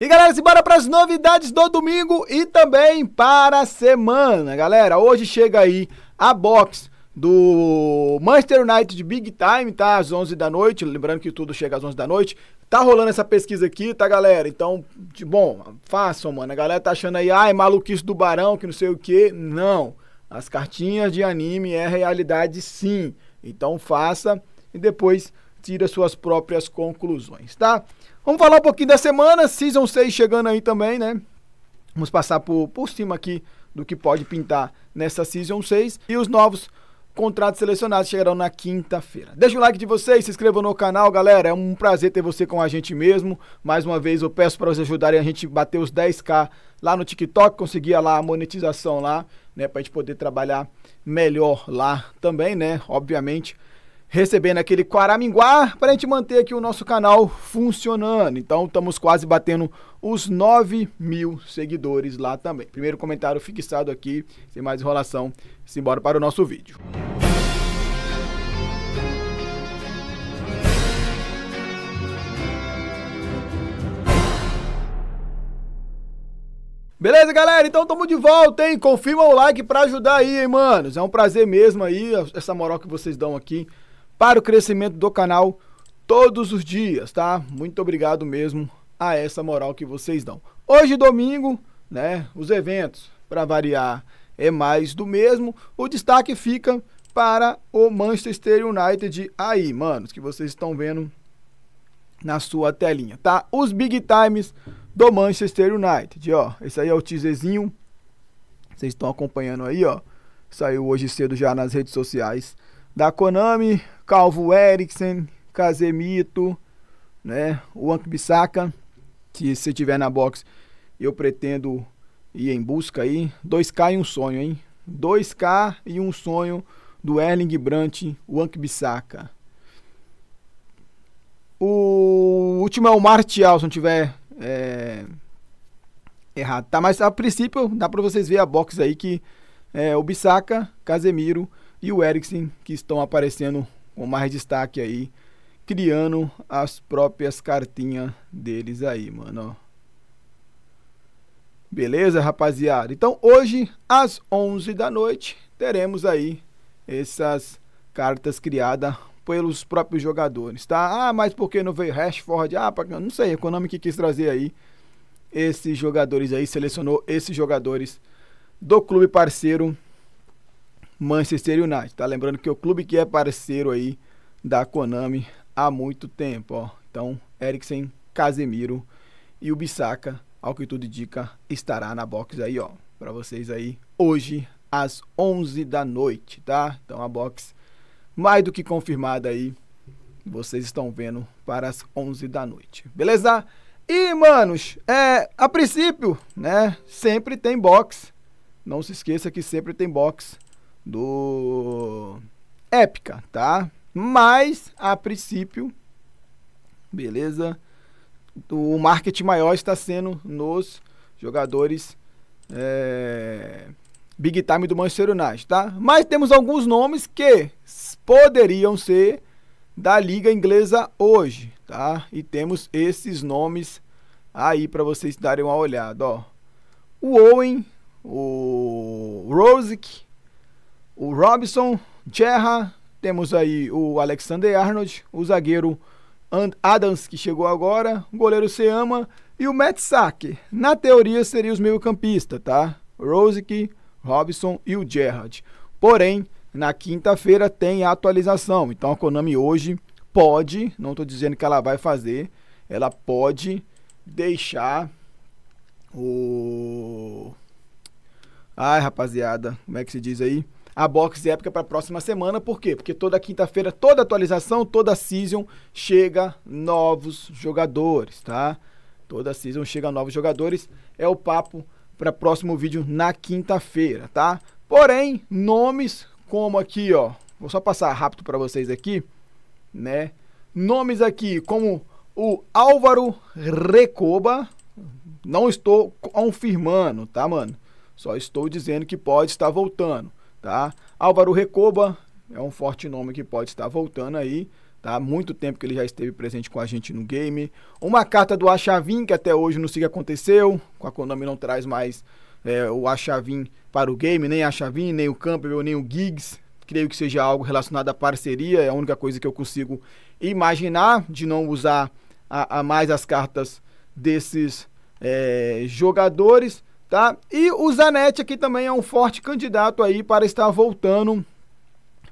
E galera, simbora para as novidades do domingo e também para a semana, galera. Hoje chega aí a box do Manchester United Big Time, tá? Às 11 da noite. Lembrando que tudo chega às 11 da noite. Tá rolando essa pesquisa aqui, tá, galera? Então, de bom, façam, mano. A galera tá achando aí, ai, maluquice do barão, que não sei o que. Não. As cartinhas de anime é realidade sim. Então faça e depois tira suas próprias conclusões, tá? Vamos falar um pouquinho da semana, Season 6 chegando aí também, né? Vamos passar por, por cima aqui do que pode pintar nessa Season 6 e os novos contratos selecionados chegarão na quinta-feira. Deixa o like de vocês, se inscreva no canal, galera. É um prazer ter você com a gente mesmo. Mais uma vez, eu peço para vocês ajudarem a gente a bater os 10k lá no TikTok, conseguir lá a monetização lá, né, pra gente poder trabalhar melhor lá também, né? Obviamente recebendo aquele Quaraminguá para a gente manter aqui o nosso canal funcionando. Então estamos quase batendo os 9 mil seguidores lá também. Primeiro comentário fixado aqui, sem mais enrolação, simbora para o nosso vídeo. Beleza, galera? Então tamo de volta, hein? Confirma o like para ajudar aí, hein, manos? É um prazer mesmo aí, essa moral que vocês dão aqui para o crescimento do canal todos os dias, tá? Muito obrigado mesmo a essa moral que vocês dão. Hoje, domingo, né? Os eventos, para variar, é mais do mesmo. O destaque fica para o Manchester United aí, manos, que vocês estão vendo na sua telinha, tá? Os Big Times do Manchester United, ó. Esse aí é o teaserzinho. Vocês estão acompanhando aí, ó. Saiu hoje cedo já nas redes sociais da Konami, Calvo Eriksen, Casemito, né? O Bissaka, que se tiver na box, eu pretendo ir em busca aí. 2K e um sonho, hein? 2K e um sonho do Erling Brandt, o Bissaka. O último é o Martial, se não tiver é, errado, tá? Mas a princípio dá para vocês ver a box aí que é o Bissaka, Casemiro e o Eriksen que estão aparecendo com mais destaque aí, criando as próprias cartinhas deles aí, mano. Beleza, rapaziada? Então hoje às 11 da noite teremos aí essas cartas criadas pelos próprios jogadores, tá? Ah, mas por que não veio Rashford? Ah, não sei, a que quis trazer aí esses jogadores aí, selecionou esses jogadores do clube parceiro Manchester United, tá? Lembrando que é o clube que é parceiro aí da Konami há muito tempo, ó. Então, Eriksen, Casemiro e o Bissaka, ao que tudo indica, estará na box aí, ó, para vocês aí hoje às 11 da noite, tá? Então a box mais do que confirmada aí, vocês estão vendo para as 11 da noite. Beleza? E, manos, é, a princípio, né, sempre tem box. Não se esqueça que sempre tem box do Épica, tá? Mas, a princípio, beleza? O marketing maior está sendo nos jogadores é, Big Time do Manchester United, tá? Mas temos alguns nomes que poderiam ser da Liga Inglesa hoje, tá? E temos esses nomes aí para vocês darem uma olhada, ó. O Owen, o Rosick, o Robson, Gerra, temos aí o Alexander Arnold, o zagueiro Adams, que chegou agora, o goleiro Seama e o Matt Sack. Na teoria, seriam os meio-campistas, tá? Rosick, Robson e o Gerrard. Porém, na quinta-feira tem a atualização. Então a Konami hoje pode, não estou dizendo que ela vai fazer, ela pode deixar o. Ai, rapaziada, como é que se diz aí? A box épica para a próxima semana. Por quê? Porque toda quinta-feira, toda atualização, toda season chega novos jogadores, tá? Toda season chega novos jogadores. É o papo para próximo vídeo na quinta-feira, tá? Porém, nomes como aqui, ó, vou só passar rápido para vocês aqui, né? Nomes aqui como o Álvaro Recoba, não estou confirmando, tá, mano? Só estou dizendo que pode estar voltando tá? Álvaro Recoba é um forte nome que pode estar voltando aí, tá? Muito tempo que ele já esteve presente com a gente no game. Uma carta do Achavin, que até hoje não sei o que aconteceu, com a Konami não traz mais é, o Achavin para o game, nem a Achavin, nem o Campbell, nem o Giggs. Creio que seja algo relacionado à parceria, é a única coisa que eu consigo imaginar de não usar a, a mais as cartas desses é, jogadores, tá? E o Zanetti aqui também é um forte candidato aí para estar voltando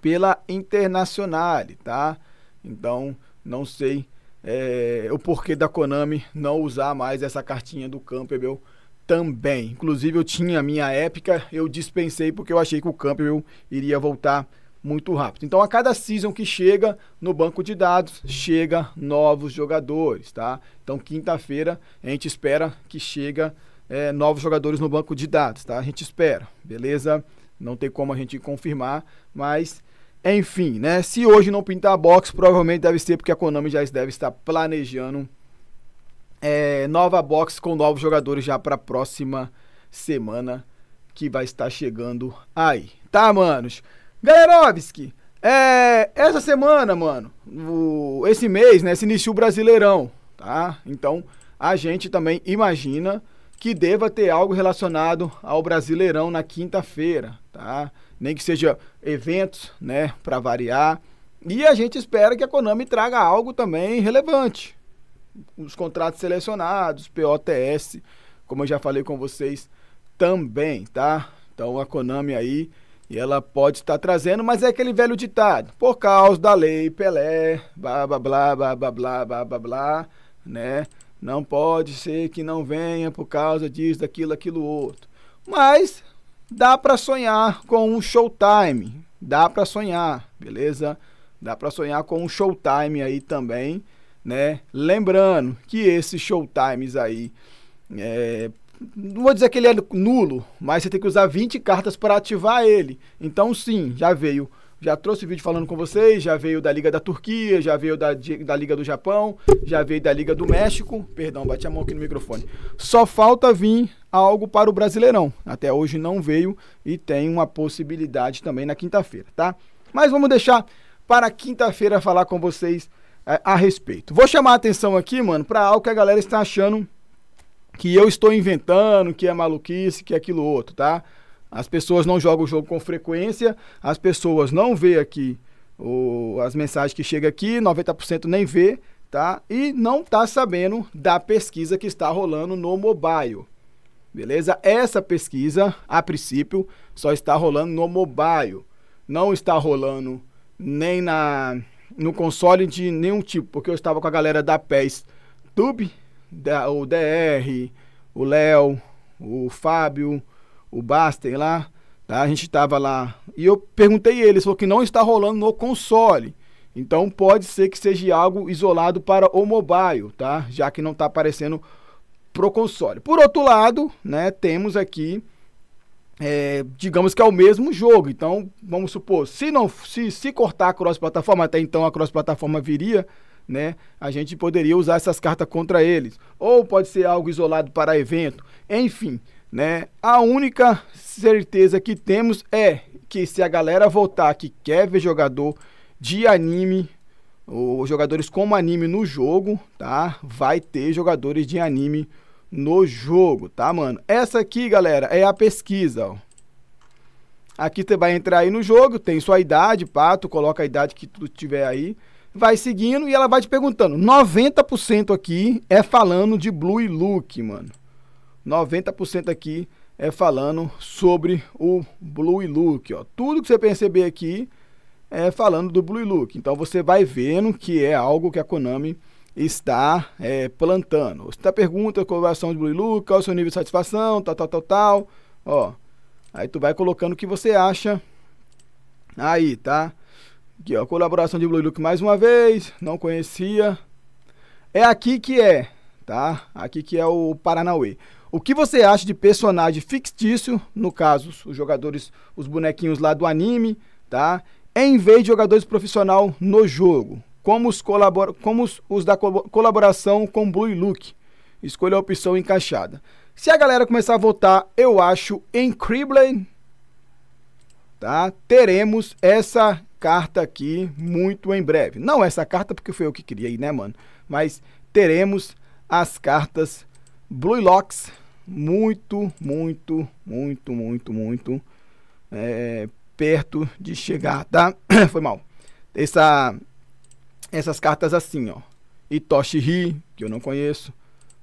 pela Internacional, tá? Então, não sei é, o porquê da Konami não usar mais essa cartinha do Campbell também. Inclusive, eu tinha a minha épica, eu dispensei porque eu achei que o Campbell iria voltar muito rápido. Então, a cada season que chega no banco de dados, chega novos jogadores, tá? Então, quinta-feira, a gente espera que chega é, novos jogadores no banco de dados, tá? A gente espera, beleza? Não tem como a gente confirmar, mas enfim, né? Se hoje não pintar a box, provavelmente deve ser porque a Konami já deve estar planejando é, nova box com novos jogadores já para a próxima semana que vai estar chegando aí. Tá, manos? Galerovski, é, essa semana, mano, o, esse mês, né, se iniciou o Brasileirão, tá? Então, a gente também imagina que deva ter algo relacionado ao Brasileirão na quinta-feira, tá? nem que seja eventos, né, para variar. E a gente espera que a Konami traga algo também relevante. Os contratos selecionados, POTS, como eu já falei com vocês também, tá? Então a Konami aí, ela pode estar trazendo, mas é aquele velho ditado, por causa da lei Pelé, blá blá blá blá blá blá blá, blá né? Não pode ser que não venha por causa disso, daquilo, aquilo outro. Mas dá para sonhar com um showtime. Dá para sonhar, beleza? Dá para sonhar com um showtime aí também, né? Lembrando que esses showtimes aí, é, não vou dizer que ele é nulo, mas você tem que usar 20 cartas para ativar ele. Então, sim, já veio já trouxe vídeo falando com vocês, já veio da Liga da Turquia, já veio da, da Liga do Japão, já veio da Liga do México. Perdão, bati a mão aqui no microfone. Só falta vir algo para o Brasileirão. Até hoje não veio e tem uma possibilidade também na quinta-feira, tá? Mas vamos deixar para quinta-feira falar com vocês é, a respeito. Vou chamar a atenção aqui, mano, para algo que a galera está achando que eu estou inventando, que é maluquice, que é aquilo outro, tá? As pessoas não jogam o jogo com frequência, as pessoas não vê aqui o, as mensagens que chegam aqui, 90% nem vê, tá? E não tá sabendo da pesquisa que está rolando no mobile. Beleza? Essa pesquisa, a princípio, só está rolando no mobile. Não está rolando nem na no console de nenhum tipo, porque eu estava com a galera da PES Tube, da, o DR, o Léo, o Fábio, o Basten lá, tá? A gente estava lá e eu perguntei ele, ele falou que não está rolando no console. Então pode ser que seja algo isolado para o mobile, tá? Já que não está aparecendo pro console. Por outro lado, né, temos aqui é, digamos que é o mesmo jogo. Então, vamos supor, se não se, se cortar a cross-plataforma, até então a cross-plataforma viria, né? A gente poderia usar essas cartas contra eles. Ou pode ser algo isolado para evento. Enfim, né? A única certeza que temos é que se a galera voltar que quer ver jogador de anime, ou jogadores como anime no jogo, tá? Vai ter jogadores de anime no jogo, tá, mano? Essa aqui, galera, é a pesquisa, ó. Aqui você vai entrar aí no jogo, tem sua idade, pá, tu coloca a idade que tu tiver aí, vai seguindo e ela vai te perguntando. 90% aqui é falando de Blue e Look, mano. 90% aqui é falando sobre o Blue Look. Ó. Tudo que você perceber aqui é falando do Blue Look. Então você vai vendo que é algo que a Konami está é, plantando. Você tá pergunta coloração de Blue Look, qual é o seu nível de satisfação, tal, tal, tal, tal. Ó, aí tu vai colocando o que você acha. Aí, tá? Aqui, ó, colaboração de Blue Look mais uma vez, não conhecia. É aqui que é, tá? Aqui que é o Paranauê. O que você acha de personagem fictício, no caso, os jogadores, os bonequinhos lá do anime, tá? Em vez de jogadores profissional no jogo, como os, como os, os da co colaboração com Blue Look. Escolha a opção encaixada. Se a galera começar a votar, eu acho incrível, tá? Teremos essa carta aqui muito em breve. Não essa carta, porque foi eu que criei, né, mano? Mas teremos as cartas Blue Locks muito, muito, muito, muito, muito é, perto de chegar, tá? Foi mal. Essa, essas cartas assim, ó. Itoshi que eu não conheço,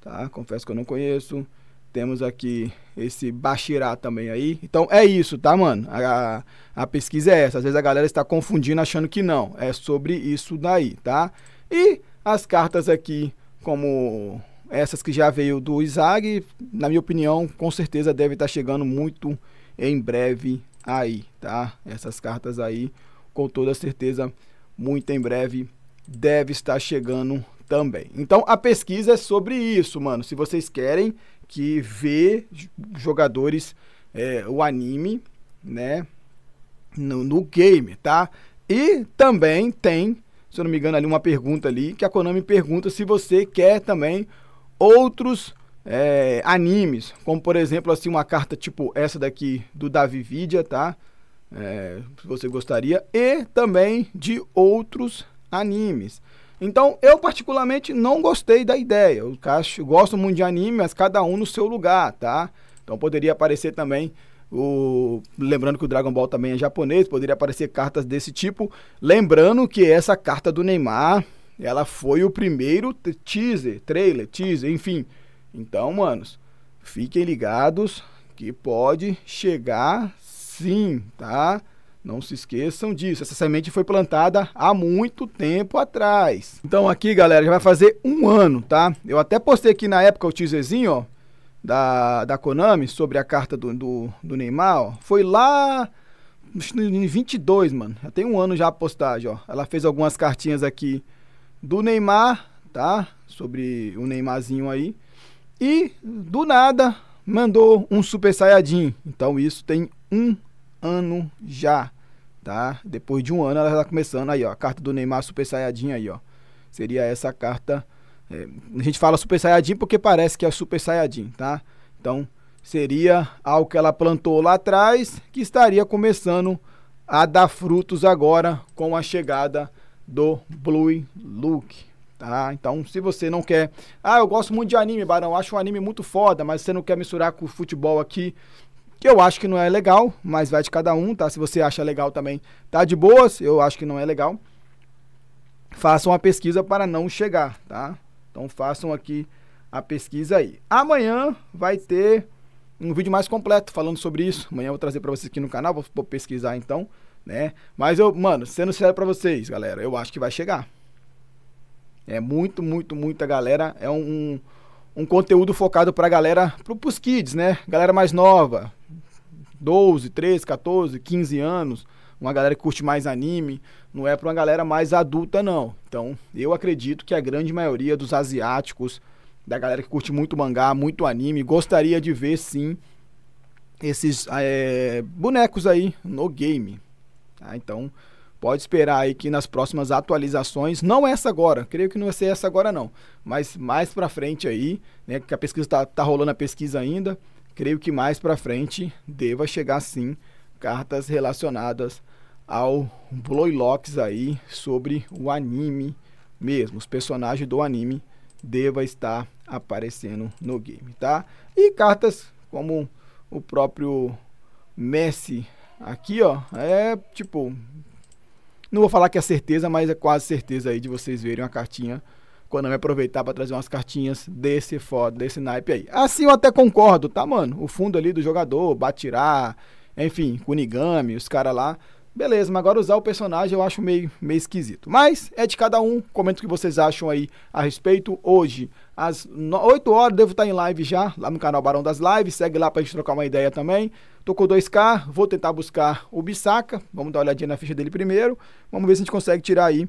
tá? Confesso que eu não conheço. Temos aqui esse Bashirá também aí. Então é isso, tá, mano? A, a pesquisa é essa. Às vezes a galera está confundindo achando que não. É sobre isso daí, tá? E as cartas aqui, como essas que já veio do Izag, na minha opinião, com certeza deve estar chegando muito em breve aí, tá? Essas cartas aí, com toda certeza, muito em breve deve estar chegando também. Então a pesquisa é sobre isso, mano. Se vocês querem que vê jogadores é, o anime, né, no, no game, tá? E também tem, se eu não me engano, ali uma pergunta ali que a Konami pergunta se você quer também outros é, animes, como por exemplo assim uma carta tipo essa daqui do Davi Vidia, tá? É, se você gostaria e também de outros animes. Então, eu particularmente não gostei da ideia. Eu acho, gosto muito de anime, mas cada um no seu lugar, tá? Então poderia aparecer também o lembrando que o Dragon Ball também é japonês, poderia aparecer cartas desse tipo, lembrando que essa carta do Neymar, ela foi o primeiro teaser, trailer, teaser, enfim. Então, manos, fiquem ligados que pode chegar sim, tá? Não se esqueçam disso. Essa semente foi plantada há muito tempo atrás. Então aqui, galera, já vai fazer um ano, tá? Eu até postei aqui na época o teaserzinho, ó, da, da Konami sobre a carta do, do, do Neymar, ó. Foi lá em 22, mano. Já tem um ano já a postagem, ó. Ela fez algumas cartinhas aqui do Neymar, tá? Sobre o Neymarzinho aí. E, do nada, mandou um Super Saiyajin. Então isso tem um ano já, tá? Depois de um ano ela está começando aí, ó, a carta do Neymar Super Saiyajin aí, ó. Seria essa carta, é, a gente fala Super Saiyajin porque parece que é Super Saiyajin, tá? Então, seria algo que ela plantou lá atrás, que estaria começando a dar frutos agora com a chegada do Blue Look, tá? Então, se você não quer, ah, eu gosto muito de anime, Barão, acho um anime muito foda, mas você não quer misturar com o futebol aqui, que eu acho que não é legal, mas vai de cada um, tá? Se você acha legal também, tá de boas, eu acho que não é legal. Façam a pesquisa para não chegar, tá? Então façam aqui a pesquisa aí. Amanhã vai ter um vídeo mais completo falando sobre isso. Amanhã eu vou trazer para vocês aqui no canal, vou, pesquisar então, né? Mas eu, mano, sendo sério para vocês, galera, eu acho que vai chegar. É muito, muito, muita galera, é um, um, conteúdo focado pra galera, pro, pros kids, né? Galera mais nova, 12, 13, 14, 15 anos, uma galera que curte mais anime, não é para uma galera mais adulta não. Então, eu acredito que a grande maioria dos asiáticos, da galera que curte muito mangá, muito anime, gostaria de ver sim esses é, bonecos aí no game. Tá? Então, pode esperar aí que nas próximas atualizações, não essa agora, creio que não vai ser essa agora não, mas mais para frente aí, né, que a pesquisa tá, tá rolando a pesquisa ainda, creio que mais para frente deva chegar sim cartas relacionadas ao Bloylocks aí sobre o anime mesmo, os personagens do anime deva estar aparecendo no game, tá? E cartas como o próprio Messi aqui, ó, é tipo não vou falar que é certeza, mas é quase certeza aí de vocês verem uma cartinha quando eu me aproveitar para trazer umas cartinhas desse foda, desse naipe aí. Assim eu até concordo, tá, mano? O fundo ali do jogador, Batirá, enfim, Kunigami, os caras lá. Beleza, mas agora usar o personagem eu acho meio, meio esquisito. Mas é de cada um. Comenta o que vocês acham aí a respeito. Hoje, às 8 horas, devo estar em live já, lá no canal Barão das Lives. Segue lá pra gente trocar uma ideia também. Tô com 2K, vou tentar buscar o Bissaka. Vamos dar uma olhadinha na ficha dele primeiro. Vamos ver se a gente consegue tirar aí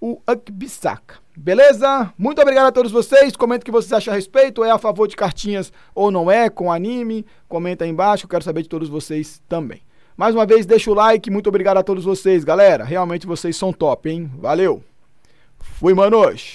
o Akbisaka. Beleza? Muito obrigado a todos vocês. Comenta o que vocês acham a respeito. É a favor de cartinhas ou não é com anime? Comenta aí embaixo. Eu quero saber de todos vocês também. Mais uma vez, deixa o like. Muito obrigado a todos vocês, galera. Realmente vocês são top, hein? Valeu. Fui, manos.